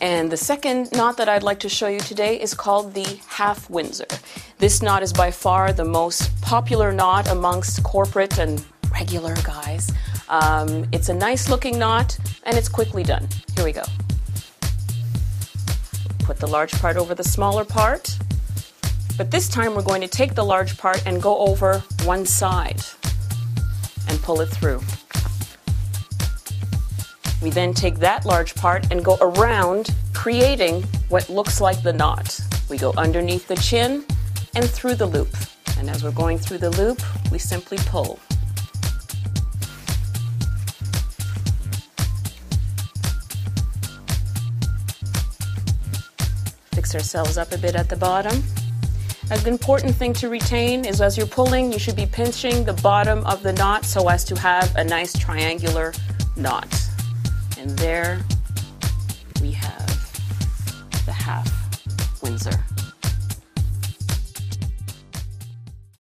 And the second knot that I'd like to show you today is called the half Windsor. This knot is by far the most popular knot amongst corporate and regular guys. Um, it's a nice looking knot and it's quickly done. Here we go. Put the large part over the smaller part. But this time we're going to take the large part and go over one side and pull it through. We then take that large part and go around, creating what looks like the knot. We go underneath the chin and through the loop. And as we're going through the loop, we simply pull. Fix ourselves up a bit at the bottom. An important thing to retain is as you're pulling, you should be pinching the bottom of the knot so as to have a nice triangular knot. And there we have the half Windsor.